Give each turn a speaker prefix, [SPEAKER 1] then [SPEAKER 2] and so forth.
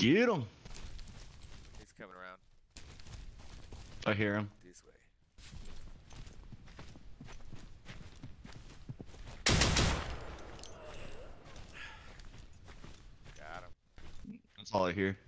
[SPEAKER 1] Get him.
[SPEAKER 2] He's coming around
[SPEAKER 1] I hear him.
[SPEAKER 2] this way. Got him.
[SPEAKER 1] That's all I hear.